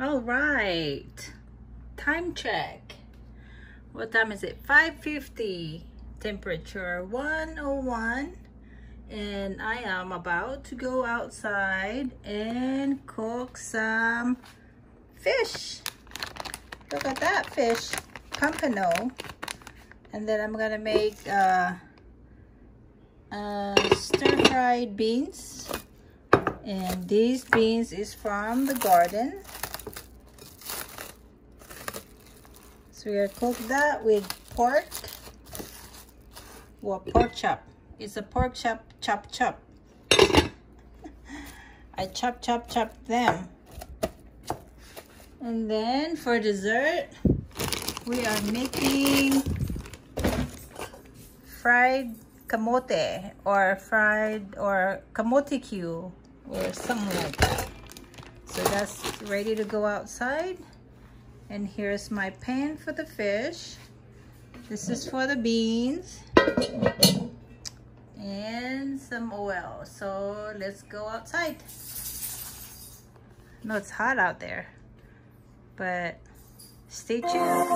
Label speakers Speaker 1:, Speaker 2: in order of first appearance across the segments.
Speaker 1: All right, time check. What time is it? 5.50, temperature 101. And I am about to go outside and cook some fish. Look at that fish, pompano. And then I'm gonna make uh, uh, stir-fried beans. And these beans is from the garden. We're gonna cook that with pork. Well, pork chop. It's a pork chop, chop, chop. I chop, chop, chop them. And then for dessert, we are making fried kamote or fried or kamote cue or something like that. So that's ready to go outside. And here's my pan for the fish. This is for the beans. And some oil. So let's go outside. No, it's hot out there. But stay tuned.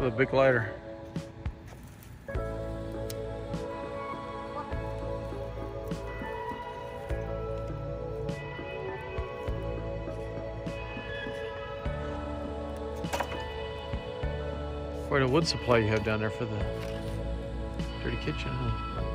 Speaker 2: With a big lighter. Quite a wood supply you have down there for the dirty kitchen. Huh?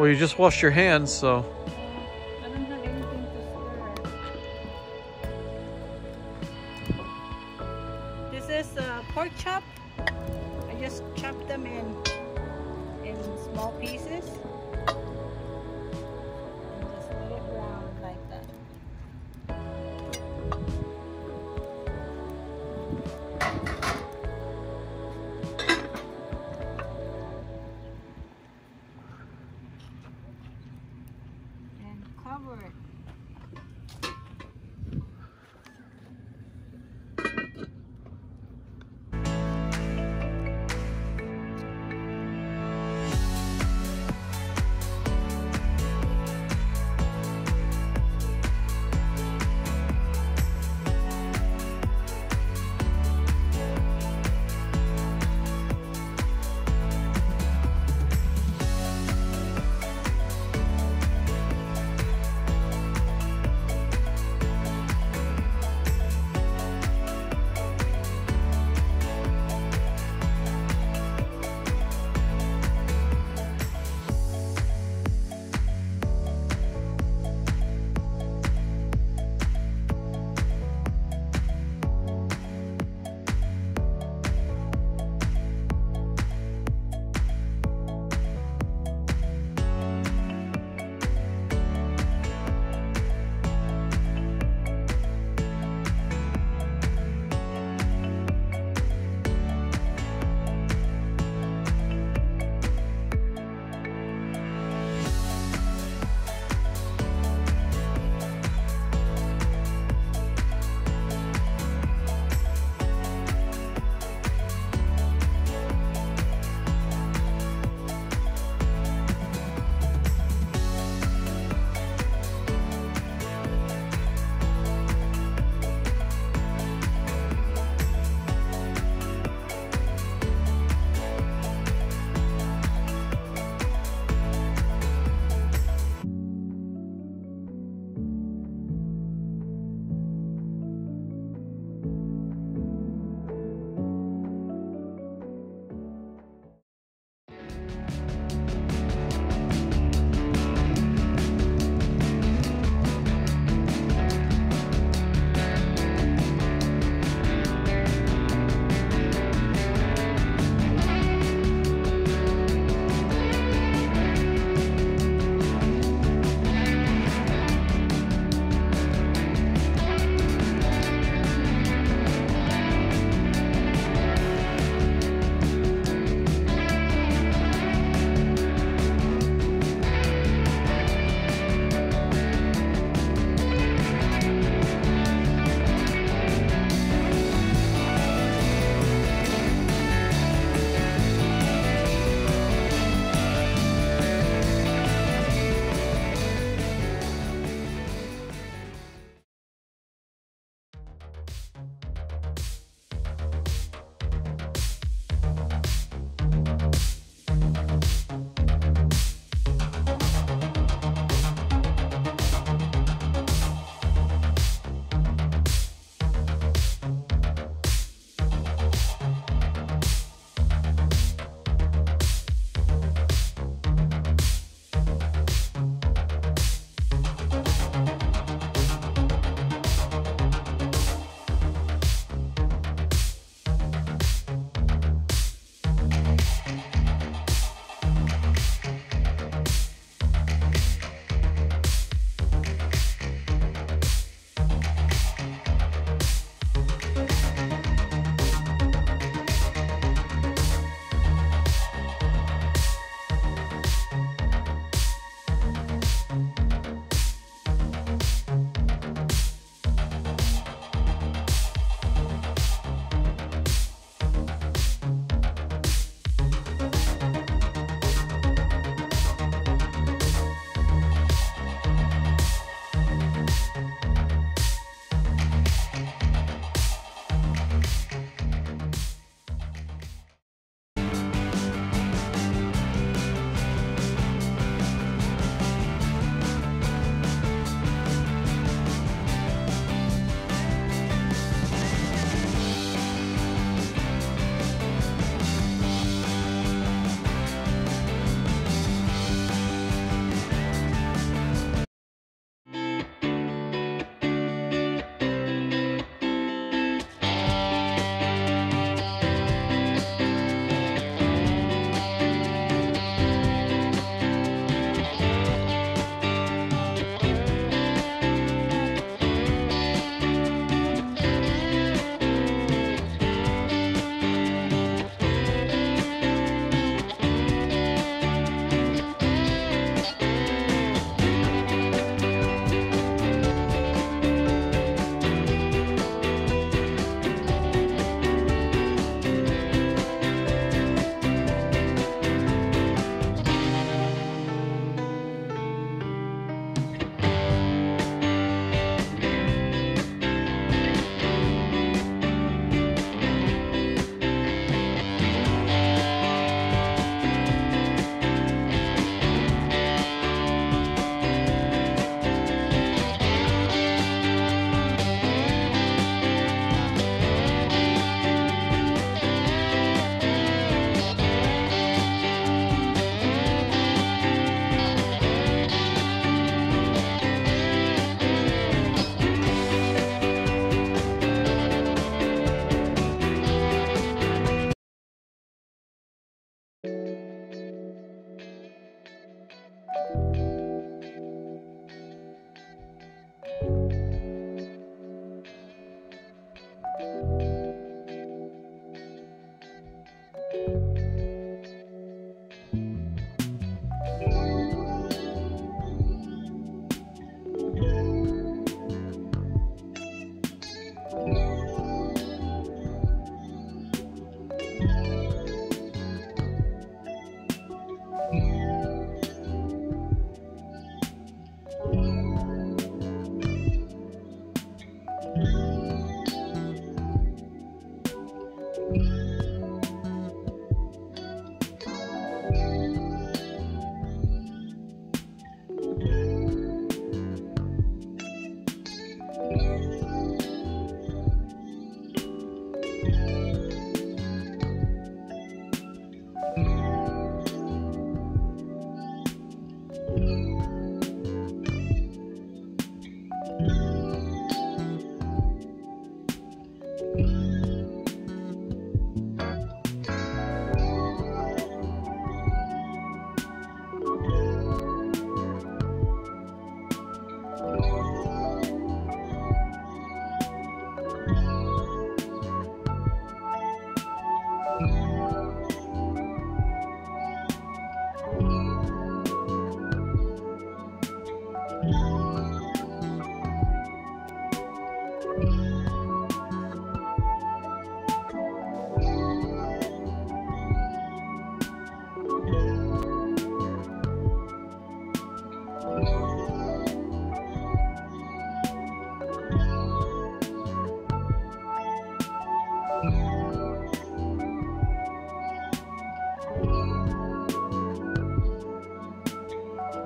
Speaker 2: Well, you just washed your hands, so.
Speaker 1: This is uh, pork chop. I just chopped them in in small pieces.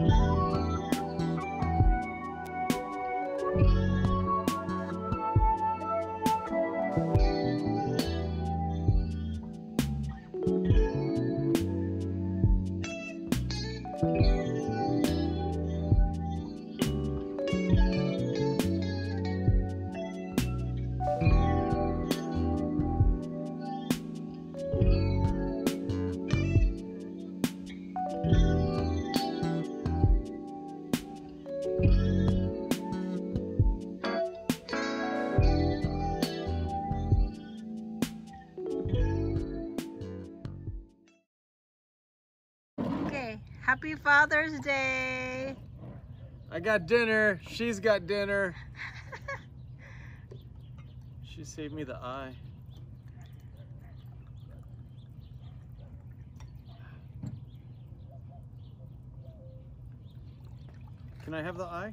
Speaker 1: Okay, happy Father's Day.
Speaker 2: I got dinner. She's got dinner. she saved me the eye. Can I have the eye?